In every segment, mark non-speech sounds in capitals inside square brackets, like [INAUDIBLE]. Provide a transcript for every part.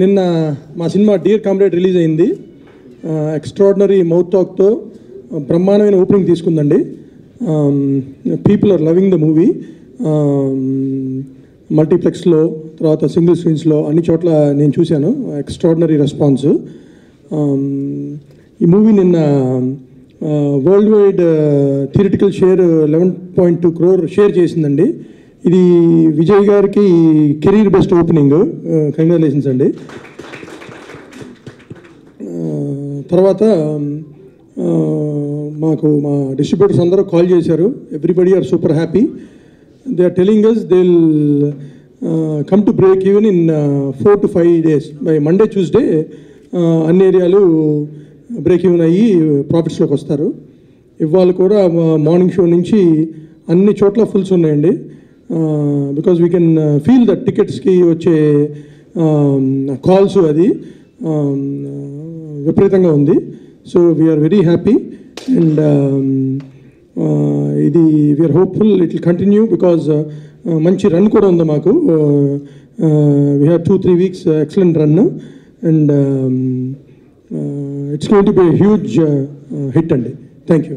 నిన్న మా cinema dear comrade release అయింది. ఎక్స్ట్రాడినరీ మౌత్ టాక్తో బ్రహ్మాండమైన opening తీసుకుందండి. People are loving the movie మల్టీప్లెక్స్లో తర్వాత సింగిల్ స్క్రీన్స్లో అన్ని చోట్ల నేను చూశాను. ఎక్స్ట్రాడినరీ రెస్పాన్స్ ఈ మూవీ నిన్న world wide theatrical share eleven point two crore share చేసిందండి. ఇది విజయ్ గారికి కెరీర్ బెస్ట్ ఓపెనింగ్. కంగ్రాచులేషన్స్ అండి. తర్వాత మాకు మా డిస్ట్రిబ్యూటర్స్ అందరూ కాల్ చేశారు. Everybody are super happy they are telling us they come to break even in four to five days by Monday Tuesday అన్ని ఏరియాలు బ్రేక్ ఈవెన్ అయ్యి ప్రాఫిట్స్లోకి వస్తారు. ఇవాళ కూడా మార్నింగ్ షో నుంచి అన్ని చోట్ల ఫుల్స్ ఉన్నాయండి. Because we can feel that టికెట్స్కి వచ్చే కాల్స్ అది విపరీతంగా ఉంది. So we are very happy and ఇది we are hopeful it will continue because మంచి రన్ కూడా ఉంది మాకు. We have two three weeks excellent run and it's going to be huge hit అండి. Thank you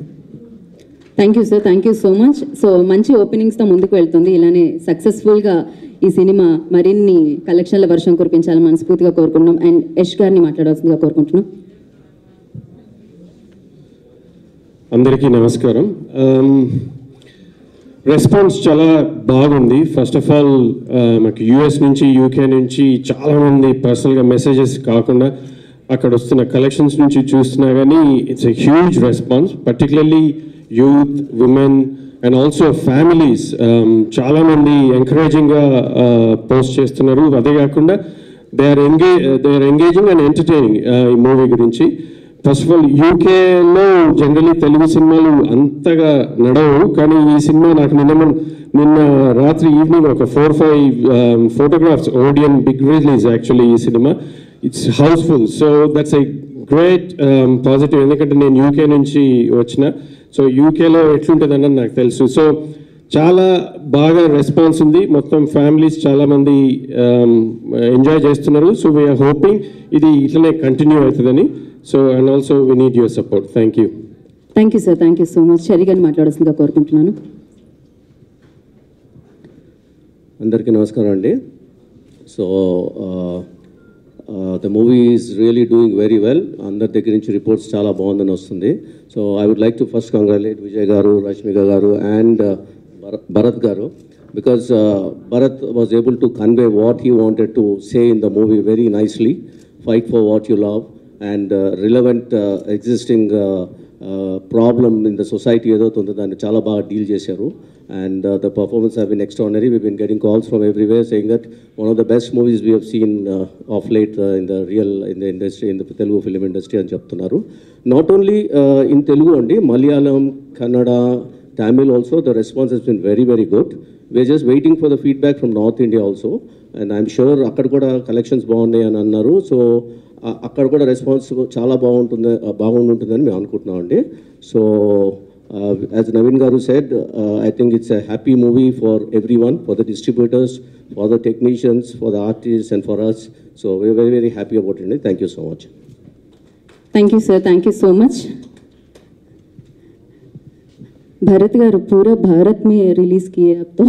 thank you sir thank you so much so మంచి ఓపెనింగ్స్తో ముందుకు వెళ్తుంది. ఇలానే సక్సెస్ఫుల్గా ఈ సినిమా మరిన్ని కలెక్షన్ల వర్షం కురిపించాలని మనస్ఫూర్తిగా కోరుకుంటున్నాం. అండ్ యష్ గారిని మాట్లాడాల్సిందిగా కోరుకుంటున్నాం. అందరికీ నమస్కారం. Um, రెస్పాన్స్ చాలా బాగుంది. ఫస్ట్ ఆఫ్ ఆల్ మాకు యూఎస్ నుంచి యూకే నుంచి చాలామంది పర్సనల్గా మెసేజెస్ కాకుండా అక్కడ వస్తున్న కలెక్షన్స్ నుంచి చూస్తున్నా కానీ it's a huge response particularly youth women and also families చాలామంది ఎంకరేజింగ్గా పోస్ట్ uh, చేస్తున్నారు. అదే కాకుండా they are ఎంగే they are engaging and entertaining ఈ మూవీ గురించి. ఫస్ట్ ఆఫ్ ఆల్ యూకేలో జనరలీ తెలుగు సినిమాలు అంతగా నడవు కానీ ఈ సినిమా నాకు నిన్న నిన్న రాత్రి ఈవినింగ్ ఒక four five photographs Odeon big release actually ఈ cinema. It's housefull so that's I great positive ఎందుకంటే నేను యూకే నుంచి వచ్చిన సో యూకేలో ఎట్లుంటుంది అన్నది నాకు తెలుసు. సో చాలా బాగా రెస్పాన్స్ ఉంది. మొత్తం ఫ్యామిలీస్ చాలా మంది ఎంజాయ్ చేస్తున్నారు. సో వీఆర్ హోపింగ్ ఇది ఇట్లనే కంటిన్యూ అవుతుందని. So and also we need your support thank you thank you sir thank you so much Shari గారిని మాట్లాడాల్సిందిగా కోరుకుంటున్నాను. అందరికీ నమస్కారం అండి. So the movie is really doing very well అందరి దగ్గర నుంచి రిపోర్ట్స్ చాలా బాగుందని వస్తుంది. So I would like to first congratulate Vijay garu Rashmika garu and Bharat garu because Bharat was able to convey what he wanted to say in the movie very nicely fight for what you love and relevant existing problem in the society ఏదైతే ఉందో దాన్ని చాలా బాగా deal చేశారు and the performance have been extraordinary we been getting calls from everywhere saying that one of the best movies we have seen of late in the real in the industry in the Telugu film industry అని చెప్తున్నారు not only in Telugu అండి Malayalam Kannada Tamil also, the response has been very, very good. We're just waiting for the feedback from North India also. And I'm sure అక్కడ కూడా collections బాగున్నాయి అని అన్నారు so అక్కడ కూడా రెస్పాన్స్ చాలా బాగుంటుంది బాగుంటుందని మేము అనుకుంటున్నామండి. So as Naveen garu said I think it's a happy movie for every one for the distributors for the technicians for the artist and for us so we very very happy about అండి thank you so much thank you sir thank you so much Bharat గారు पूरा भारत में release किए अब तो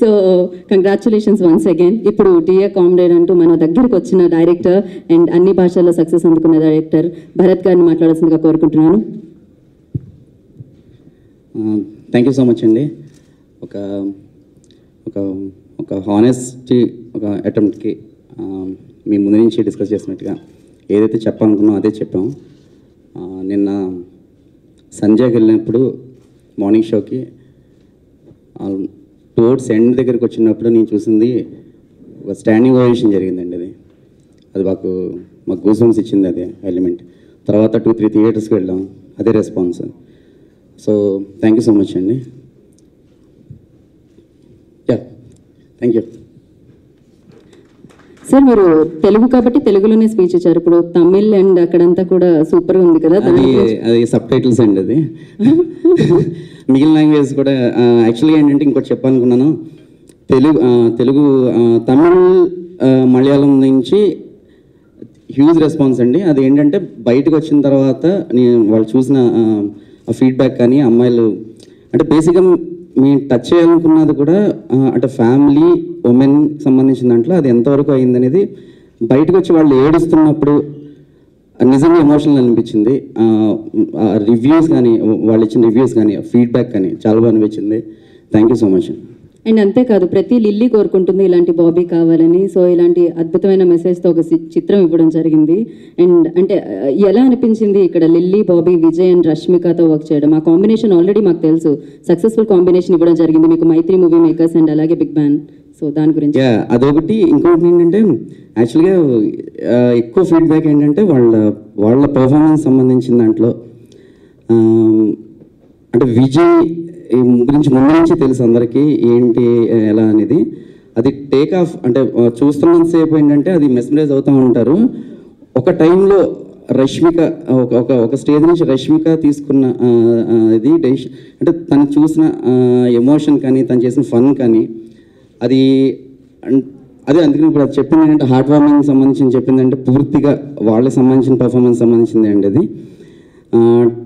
so congratulations once again ఇప్పుడు DA comrade అంటూ మన దగ్గరికి వచ్చిన డైరెక్టర్ అండ్ అన్ని భాషల్లో సక్సెస్ అందుకున్న డైరెక్టర్ భరత్ గారిని మాట్లాడాల్సిందిగా కోరుకుంటున్నాను థ్యాంక్ యూ సో మచ్ అండి ఒక ఒక ఒక హానెస్టీ ఒక అటెంప్ట్కి మీ ముందు నుంచి డిస్కస్ చేసినట్టుగా ఏదైతే చెప్పాలనుకున్నామో అదే చెప్పాం ఆ, నిన్న సంజయ్కి వెళ్ళినప్పుడు మార్నింగ్ షోకి టువర్డ్స్ ఎండ్ దగ్గరికి వచ్చినప్పుడు నేను చూసింది ఒక స్టాండింగ్ ఓవేషన్ జరిగిందండి అది. అది మాకు మాకు గూసమ్స్ ఇచ్చింది అది ఎలిమెంట్ తర్వాత టూ త్రీ థియేటర్స్కి వెళ్ళాం అదే response so thank you so much అండి. యా థ్యాంక్ యూ సార్ మీరు తెలుగు కాబట్టి తెలుగులోనే స్పీచ్ ఇచ్చారు. ఇప్పుడు తమిళ్ అండ్ అక్కడంతా కూడా సూపర్ ఉంది కదా అది సబ్ టైటిల్స్ అండి అది. [LAUGHS] మిగిలిన లాంగ్వేజ్ కూడా యాక్చువల్గా ఏంటంటే ఇంకోటి చెప్పాలనుకున్నాను. తెలుగు తెలుగు తమిళ్ మలయాళం నుంచి హ్యూజ్ రెస్పాన్స్ అండి. అది ఏంటంటే బయటకు వచ్చిన తర్వాత నేను వాళ్ళు చూసిన ఫీడ్బ్యాక్ కానీ అమ్మాయిలు అంటే బేసిక్గా మేము టచ్ చేయాలనుకున్నది కూడా అంటే ఫ్యామిలీ ఉమెన్ సంబంధించిన దాంట్లో అది ఎంతవరకు అయిందనేది బయటకు వచ్చి వాళ్ళు ఏడుస్తున్నప్పుడు నిజంగా ఎమోషనల్ అనిపించింది. రివ్యూస్ కానీ వాళ్ళు ఇచ్చిన రివ్యూస్ కానీ ఫీడ్బ్యాక్ కానీ చాలా బాగా అనిపించింది. Thank you so much and అంతేకాదు ప్రతి లిల్లీ కోరుకుంటుంది ఇలాంటి బాబీ కావాలని. సో ఇలాంటి అద్భుతమైన మెసేజ్తో ఒక చి- చిత్రం ఇవ్వడం జరిగింది. అండ్ అంటే ఎలా అనిపించింది ఇక్కడ లిల్లీ బాబీ విజయ్ అండ్ రష్మికతో వర్క్ చేయడం? ఆ కాంబినేషన్ ఆల్రెడీ మాకు తెలుసు. సక్సెస్ఫుల్ కాంబినేషన్ ఇవ్వడం జరిగింది మీకు మైత్రి మూవీ మేకర్స్ అండ్ అలాగే బిగ్ బ్యాన్. సో దాని గురించి. అదొకటి. ఇంకొకటి ఏంటంటే యాక్చువల్గా ఎక్కువ ఫీడ్బ్యాక్ ఏంటంటే వాళ్ళ వాళ్ళ పర్ఫార్మెన్స్ సంబంధించిన దాంట్లో అంటే విజయ్ గురించి ముందు నుంచి తెలుసు అందరికీ ఏంటి ఎలా అనేది. అది టేక్ ఆఫ్ అంటే ఆ, చూస్తున్నంతసేపు ఏంటంటే అది మెస్మరైజ్ అవుతూ ఉంటారు. ఒక టైంలో రష్మిక ఒక ఒక ఒక స్టేజ్ నుంచి రష్మిక తీసుకున్న ఇది డెసిషన్ అంటే తను చూసిన ఎమోషన్ కానీ తను చేసిన ఫన్ కానీ అది అదే అందుకని ఇప్పుడు అది చెప్పింది ఏంటంటే హార్ట్ వార్మింగ్ సంబంధించి చెప్పింది అంటే పూర్తిగా వాళ్ళకి సంబంధించిన పర్ఫార్మెన్స్ సంబంధించింది అండి అది.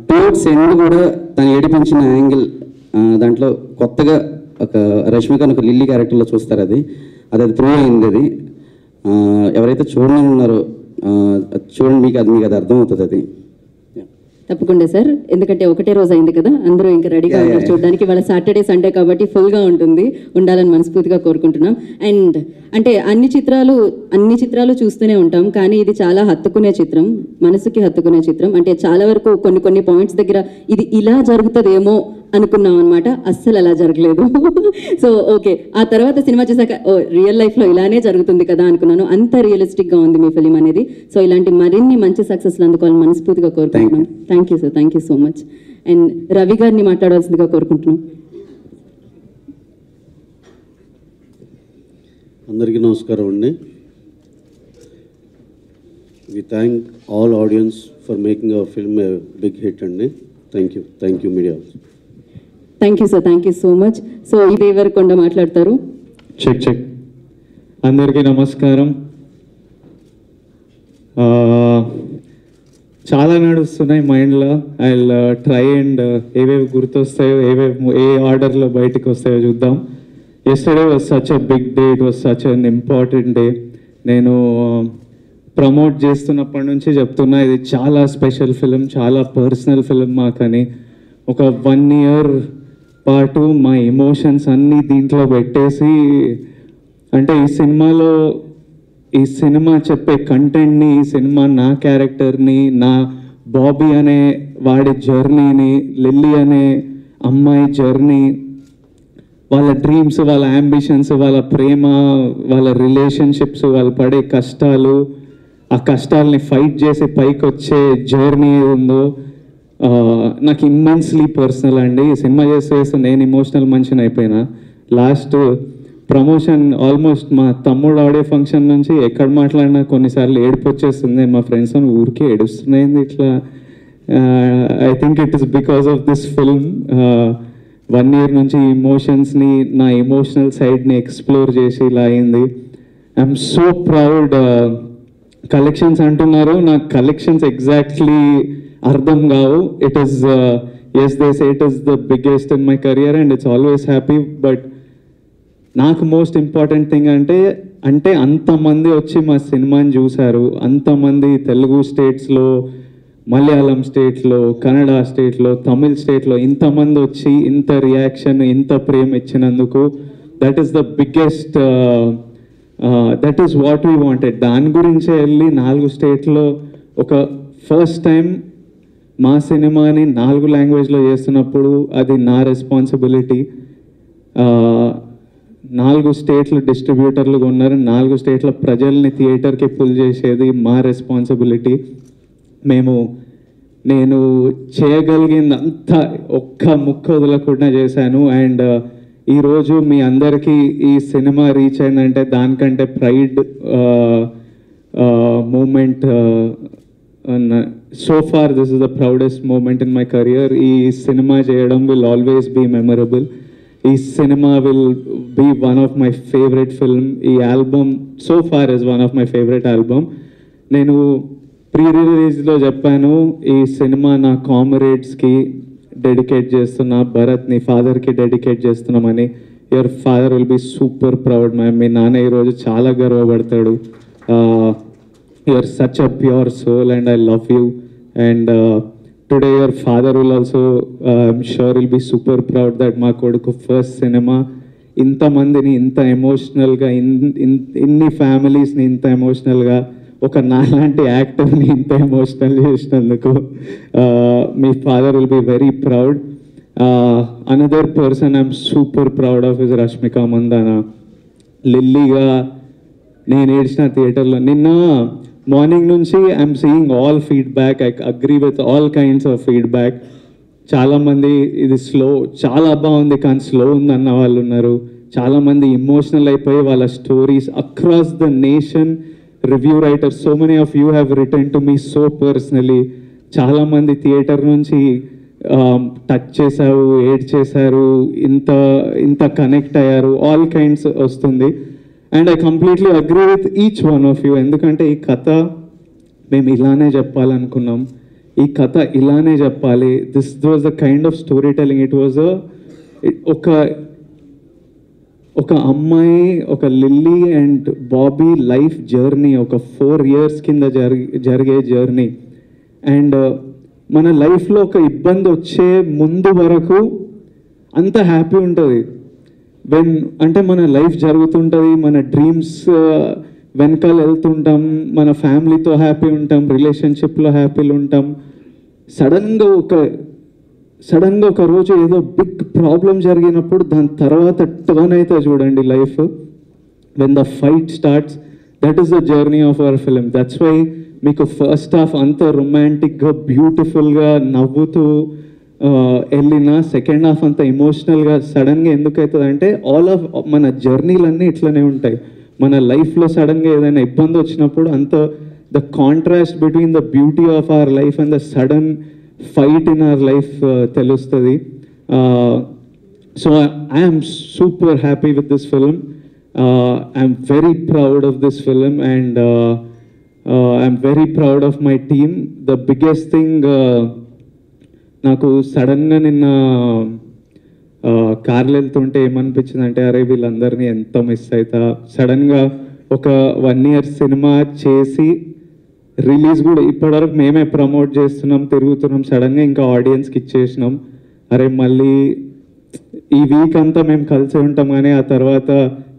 టూ ఎండ్ కూడా తను ఏడిపించిన యాంగిల్ దాంట్లో కొత్తగా ఒక రష్మిక ఒక లిల్లీ క్యారెక్టర్లో చూస్తారు అది. అది అది ప్రూవ్ అయింది అది. ఎవరైతే చూడని ఉన్నారో చూడండి మీకు అది మీకు అది అర్థమవుతుంది అది. తప్పకుండా సార్. ఎందుకంటే ఒకటే రోజు అయింది కదా అందరూ ఇంకా రెడీగా ఉన్నారు చూడడానికి. వాళ్ళ సాటర్డే సండే కాబట్టి ఫుల్గా ఉంటుంది. ఉండాలని మనస్ఫూర్తిగా కోరుకుంటున్నాం. అండ్ అంటే అన్ని చిత్రాలు అన్ని చిత్రాలు చూస్తూనే ఉంటాం. కానీ ఇది చాలా హత్తుకునే చిత్రం మనసుకి హత్తుకునే చిత్రం. అంటే చాలా వరకు కొన్ని కొన్ని పాయింట్స్ దగ్గర ఇది ఇలా జరుగుతుందేమో అనుకున్నాం అనమాట అస్సలు అలా జరగలేదు. [LAUGHS] So okay. ఆ తర్వాత సినిమా చూసాక ఓ రియల్ లైఫ్లో ఇలానే జరుగుతుంది కదా అనుకున్నాను. అంత రియలిస్టిక్గా ఉంది మీ ఫిలిం అనేది. సో ఇలాంటి మరిన్ని మంచి సక్సెస్లు అందుకోవాలని మనస్ఫూర్తిగా కోరుకుంటున్నాం thank you sir thank you so much and Ravi గారిని మాట్లాడవలసిందిగా కోరుకుంటున్నాం అందరికీ నమస్కారం అండి. We thank all audience for making our film a big hit అండి. Thank you thank you media thank you sir thank you so much so ఈ దేవరకొండ మాట్లాడతారు. Check check అందరికీ నమస్కారం. చాలా నడుస్తున్నాయి మైండ్లో. ఐ ట్రై అండ్ ఏవేవి గుర్తొస్తాయో ఏవేవి ఏ ఆర్డర్లో బయటకు వస్తాయో చూద్దాం. Yesterday was such a big day it was such an important day నేను uh, ప్రమోట్ చేస్తున్నప్పటి నుంచి చెప్తున్నా ఇది చాలా స్పెషల్ ఫిలిం చాలా పర్సనల్ ఫిలిం మాకని. ఒక వన్ ఇయర్ పాటు మా ఎమోషన్స్ అన్నీ దీంట్లో పెట్టేసి అంటే ఈ సినిమాలో ఈ సినిమా చెప్పే కంటెంట్ని ఈ సినిమా నా క్యారెక్టర్ని నా బాబీ అనే వాడి జర్నీని లిల్లీ అనే అమ్మాయి జర్నీ వాళ్ళ డ్రీమ్స్ వాళ్ళ అంబిషన్స్ వాళ్ళ ప్రేమ వాళ్ళ రిలేషన్షిప్స్ వాళ్ళు పడే కష్టాలు ఆ కష్టాలని ఫైట్ చేసి పైకి వచ్చే జర్నీ ఏది ఉందో నాకు ఇమ్మెన్స్లీ పర్సనల్ అండి. సినిమా చేస్తూ చేస్తూ నేను ఇమోషనల్ మనిషిని అయిపోయినా. లాస్ట్ ప్రమోషన్ ఆల్మోస్ట్ మా తమ్ముడు ఆడే ఫంక్షన్ నుంచి ఎక్కడ మాట్లాడినా కొన్నిసార్లు ఏడుపు వచ్చేస్తుంది. మా ఫ్రెండ్స్ ఊరికే ఏడుస్తున్నాయింది ఇట్లా. I think it is because of this film one year నుంచి ఇమోషన్స్ని నా ఎమోషనల్ సైడ్ని ఎక్స్ప్లోర్ చేసి ఇలా అయింది. ఐఎమ్ సో ప్రౌడ్ కలెక్షన్స్ అంటున్నారు. నా కలెక్షన్స్ ఎగ్జాక్ట్లీ అర్థం కావు. It is as they say it is the biggest in my career and it's always happy but నాకు మోస్ట్ ఇంపార్టెంట్ థింగ్ అంటే అంటే అంతమంది వచ్చి మా సినిమాని చూశారు. అంతమంది తెలుగు స్టేట్స్లో మలయాళం స్టేట్లో కన్నడ స్టేట్లో తమిళ్ స్టేట్లో ఇంతమంది వచ్చి ఇంత రియాక్షన్ ఇంత ప్రేమ ఇచ్చినందుకు that is the biggest that is what we wanted దాని గురించే వెళ్ళి నాలుగు స్టేట్లో ఒక ఫస్ట్ టైం మా సినిమాని నాలుగు లాంగ్వేజ్లో చేస్తున్నప్పుడు అది నా రెస్పాన్సిబిలిటీ. నాలుగు స్టేట్ల డిస్ట్రిబ్యూటర్లు ఉన్నారు నాలుగు స్టేట్ల ప్రజల్ని థియేటర్కి ఫుల్ చేసేది మా రెస్పాన్సిబిలిటీ. మేము నేను చేయగలిగిందంతా ఒక్క ముక్క వదలకుండా చేశాను. అండ్ ఈరోజు మీ అందరికీ ఈ సినిమా రీచ్ అయిందంటే దానికంటే pride moment so far this is the proudest moment in my career ఈ సినిమా చేయడం విల్ ఆల్వేస్ బీ మెమరబుల్ ఈ cinema will be one of my favourite film ఈ album so far is one of my favourite album నేను pre రిలీజ్లో చెప్పాను ఈ cinema నా కామరేడ్స్కి dedicate చేస్తున్నా భరత్ని ఫాదర్కి డెడికేట్ చేస్తున్నామని. Your father will be super proud man మీ నాన్న ఈరోజు చాలా గర్వపడతాడు. Your such a pure soul and I love you and today your father will also I'm sure will be super proud that మా కొడుకు first cinema ఇంతమందిని ఇంత ఎమోషనల్గా in in- ఇన్ని ఫ్యామిలీస్ని ఇంత ఎమోషనల్గా ఒక నాలాంటి యాక్టర్ని ఇంత ఎమోషనల్ చేసినందుకు uh, me father will be very proud another person I'm super proud of is Rashmika Mandanna లిల్లీగా నేను ఏడ్చిన థియేటర్లో నిన్న మార్నింగ్ నుంచి I'm seeing all feedback I agree with all kinds of feedback చాలామంది ఇది స్లో చాలా బాగుంది కానీ స్లో ఉంది అన్న వాళ్ళు ఉన్నారు. చాలామంది ఇమోషనల్ అయిపోయి వాళ్ళ stories across the nation review writers so many of you have written to me so personally చాలామంది థియేటర్ నుంచి um, టచ్ చేశారు ఏడ్ చేశారు ఇంత ఇంత కనెక్ట్ అయ్యారు ఆల్ కైండ్స్ వస్తుంది. And I completely agree with each one of you ఎందుకంటే ఈ కథ మేము ఇలానే చెప్పాలనుకున్నాం. ఈ కథ ఇలానే చెప్పాలి. This was the kind of story telling it was ఒక ఒక అమ్మాయి ఒక Lilly and Bobby life journey ఒక ఫోర్ ఇయర్స్ కింద జరిగి జరిగే జర్నీ అండ్ uh, మన లైఫ్లో ఒక ఇబ్బంది వచ్చే ముందు వరకు అంత హ్యాపీ ఉంటుంది. వెన్ అంటే మన లైఫ్ జరుగుతుంటుంది మన డ్రీమ్స్ వెనకాల వెళ్తుంటాం మన ఫ్యామిలీతో హ్యాపీ ఉంటాం రిలేషన్షిప్లో హ్యాపీలు ఉంటాం. సడన్గా ఒక సడన్గా ఒక రోజు ఏదో బిగ్ ప్రాబ్లం జరిగినప్పుడు దాని తర్వాత టర్న్ అయితే చూడండి life when the fight starts that is the journey of our film that's why మీకు ఫస్ట్ హాఫ్ అంత రొమాంటిక్గా బ్యూటిఫుల్గా నవ్వుతూ వెళ్ళిన సెకండ్ హాఫ్ అంత ఎమోషనల్గా సడన్గా ఎందుకు అవుతుంది అంటే ఆల్ ఆఫ్ మన జర్నీలన్నీ ఇట్లనే ఉంటాయి. మన లైఫ్లో సడన్గా ఏదైనా ఇబ్బంది వచ్చినప్పుడు అంత the contrast between the beauty of our life and the sudden fight in our life తెలుస్తుంది. So I'm super happy with this film I'm very proud of this film and I'm very proud of my team the biggest thing నాకు సడన్గా నిన్న కార్లు వెళ్తుంటే ఏమనిపించింది అంటే అరే వీళ్ళందరినీ ఎంత మిస్ అవుతా సడన్గా ఒక వన్ ఇయర్ సినిమా చేసి రిలీజ్ కూడా ఇప్పటివరకు మేమే ప్రమోట్ చేస్తున్నాం తిరుగుతున్నాం. సడన్గా ఇంకా ఆడియన్స్కి ఇచ్చేసినాం. అరే మళ్ళీ ఈ వీక్ అంతా మేము కలిసి ఉంటాం కానీ ఆ తర్వాత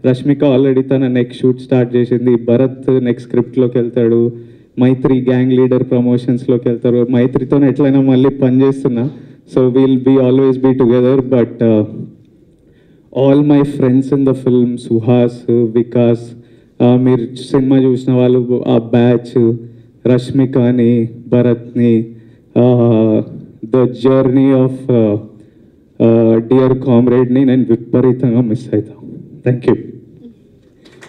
రష్మిక ఆల్రెడీ తన నెక్స్ట్ షూట్ స్టార్ట్ చేసింది. భరత్ నెక్స్ట్ స్క్రిప్ట్లోకి వెళ్తాడు. మైత్రి గ్యాంగ్ లీడర్ ప్రమోషన్స్లోకి వెళ్తారు. మైత్రితో ఎట్లయినా మళ్ళీ పనిచేస్తున్నా so we'll be always be together but all my friends in the film Suhas Vikas మీరు సినిమా చూసిన వాళ్ళు ఆ బ్యాచ్ రష్మికని భరత్ని ద జర్నీ ఆఫ్ డియర్ కామ్రేడ్ని నేను విపరీతంగా మిస్ అవుతాను thank you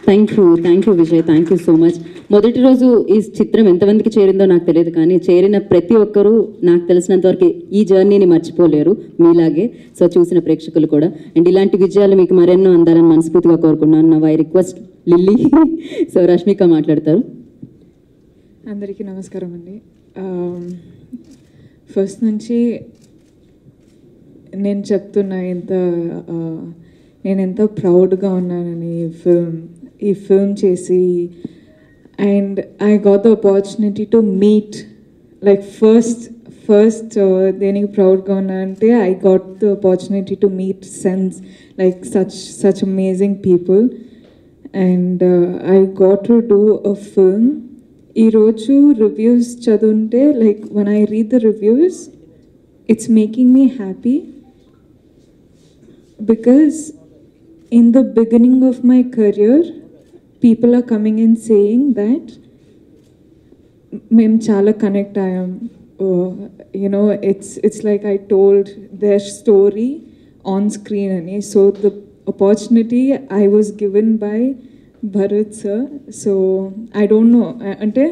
thank you thank you Vijay thank you so much మొదటి రోజు ఈ చిత్రం ఎంతమందికి చేరిందో నాకు తెలియదు కానీ చేరిన ప్రతి ఒక్కరూ నాకు తెలిసినంత వరకు ఈ జర్నీని మర్చిపోలేరు. మీలాగే సో చూసిన ప్రేక్షకులు కూడా. అండ్ ఇలాంటి విజయాలు మీకు మరెన్నో అందాలని మనస్ఫూర్తిగా కోరుకున్నాను నా వై రిక్వెస్ట్ లిల్లీ. సో రష్మిక మాట్లాడతారు. అందరికీ నమస్కారం అండి. ఫస్ట్ నుంచి నేను చెప్తున్నా ఎంత నేను ఎంత ప్రౌడ్గా ఉన్నానని ఈ ఫిల్మ్ ఈ ఫిల్మ్ చేసి and I got the opportunity to meet like first first దేనికి ప్రౌడ్గా ఉన్నా అంటే I got the opportunity to meet sense like such such amazing people and I got to do a film ఈరోజు reviews చదువుంటే like one I read the reviews it's making me happy because in the beginning of my career people are coming and saying that మేము చాలా connect అయ్యాం you know it's it's like I told there story on screen అని so the opportunity I was given by Bharat sir so I don't know అంటే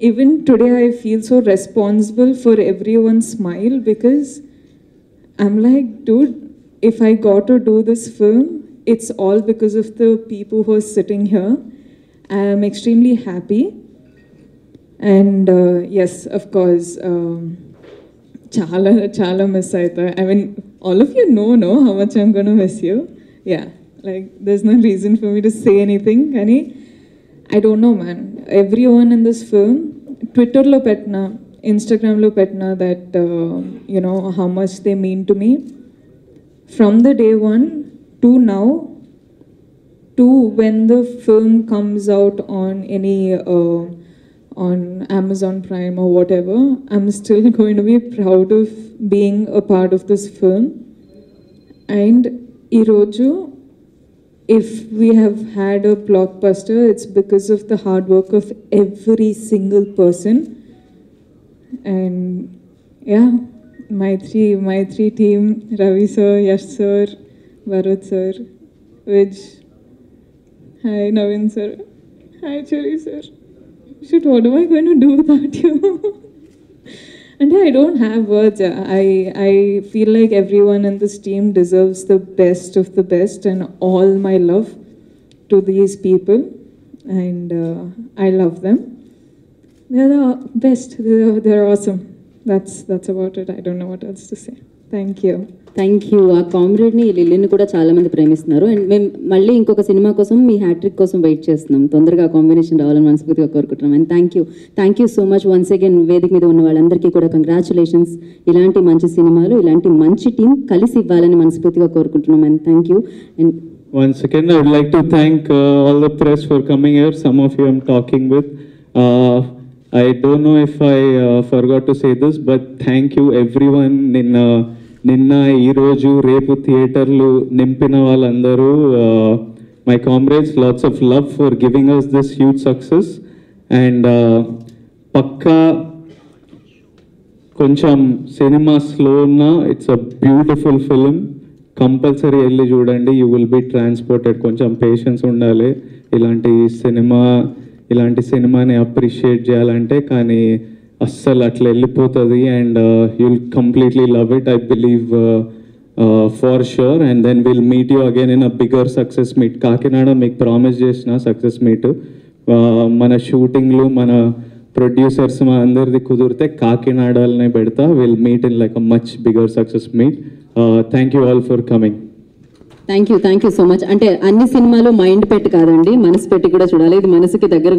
even today I feel so responsible for every one smile because I'm like, dude, if I got to do this film, it's all because of the people who are sitting here. I'm extremely happy. And uh, yes, of course, um, chala, chala miss aita. I mean, all of you know, know how much I'm going to miss you. Yeah, like there's no reason for me to say anything. I don't know, man. Everyone in this film, Twitter lo petna, Instagram lo petna that, uh, you know, how much they mean to me. From the day one, to now. to when the film comes out on any uh, on Amazon Prime or whatever, I'm still [LAUGHS] going to be proud of being a part of this film. And Iroju, if we have had a blockbuster, it's because of the hard work of every single person. And yeah, my three, my three team, Ravi sir, Yash sir, Bharat sir, which Hi, Navin sir. Hi, Cherry sir. Shit, what am I going to do without you? [LAUGHS] and I don't have words. I, I feel like everyone in this team deserves the best of the best and all my love to these people. And uh, I love them. They're the best. They're, they're awesome. That's, that's about it. I don't know what else to say. Thank you. Thank you ఆ కామ్రేడ్ని లిల్లీని కూడా చాలామంది ప్రేమిస్తున్నారు. And మేము మళ్ళీ ఇంకొక cinema కోసం మీ hat trick కోసం వెయిట్ చేస్తున్నాం. తొందరగా కాంబినేషన్ రావాలని మనస్ఫూర్తిగా కోరుకుంటున్నాం. And thank you thank you so much once again వేదిక మీద ఉన్న వాళ్ళందరికీ కూడా కంగ్రాచులేషన్స్ ఇలాంటి మంచి సినిమాలు ఇలాంటి మంచి టీం కలిసి ఇవ్వాలని మనస్ఫూర్తిగా కోరుకుంటున్నాం. And thank you and Once again, I would like to thank uh, all the press for coming here. Some of you I'm talking with. Uh, I don't know if I uh, forgot to say this, but thank you everyone. నిన్న నిన్న ఈరోజు రేపు థియేటర్లు నింపిన వాళ్ళందరూ my comrades lots of love for giving us this huge success and పక్కా కొంచెం cinema slow it's a beautiful film compulsory వెళ్ళి చూడండి యూ విల్ బి ట్రాన్స్పోర్టెడ్ కొంచెం పేషెన్స్ ఉండాలి. ఇలాంటి సినిమా ఇలాంటి సినిమాని అప్రిషియేట్ చేయాలంటే కానీ అస్సలు అట్లా వెళ్ళిపోతుంది and you'll completely love it I believe for sure and then will meet you again in a bigger success meet Kakinada మీకు ప్రామిస్ చేసిన సక్సెస్ మీట్ మన షూటింగ్లు మన ప్రొడ్యూసర్స్ మన అందరిది కుదిరితే కాకినాడలోనే పెడతా. Will meet in like a much bigger success meet thank you all for coming thank you thank you so much అంటే అన్ని సినిమాలు మైండ్ పెట్టి కాదండి మనసు పెట్టి కూడా చూడాలి. ఇది మనసుకి దగ్గర